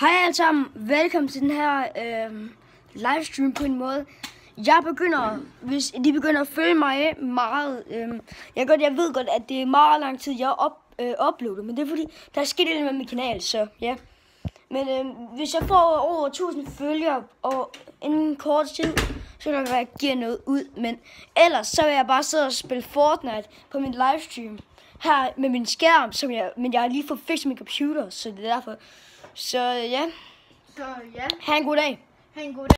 Hej alle sammen, velkommen til den her øh, livestream på en måde. Jeg begynder, hvis de begynder at følge mig meget, øh, jeg, godt, jeg ved godt, at det er meget lang tid, jeg op, øh, uploader, men det er fordi, der er sket lidt med min kanal, så ja. Men øh, hvis jeg får over 1000 følgere og en kort tid, så kan det være, at jeg giver noget ud. Men ellers så vil jeg bare sidde og spille Fortnite på min livestream her med min skærm, som jeg, men jeg har lige fået fikset min computer, så det er derfor. Så ja, Så ja, ha' en god dag. ha' en god dag.